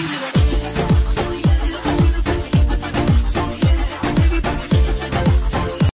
see you.